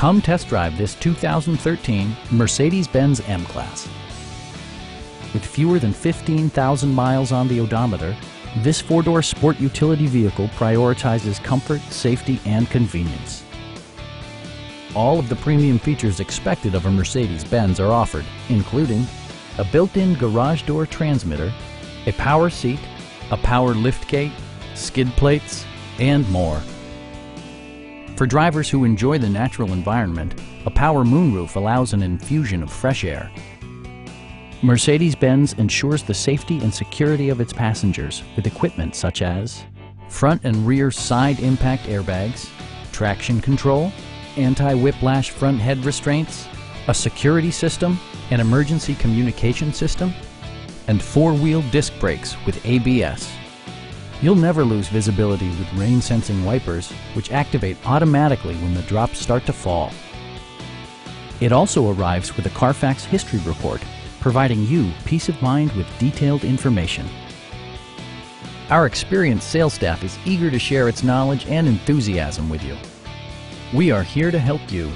Come test drive this 2013 Mercedes-Benz M-Class. With fewer than 15,000 miles on the odometer, this four-door sport utility vehicle prioritizes comfort, safety, and convenience. All of the premium features expected of a Mercedes-Benz are offered, including a built-in garage door transmitter, a power seat, a power liftgate, skid plates, and more. For drivers who enjoy the natural environment, a power moonroof allows an infusion of fresh air. Mercedes-Benz ensures the safety and security of its passengers with equipment such as front and rear side impact airbags, traction control, anti-whiplash front head restraints, a security system, an emergency communication system, and four-wheel disc brakes with ABS. You'll never lose visibility with rain-sensing wipers, which activate automatically when the drops start to fall. It also arrives with a Carfax history report, providing you peace of mind with detailed information. Our experienced sales staff is eager to share its knowledge and enthusiasm with you. We are here to help you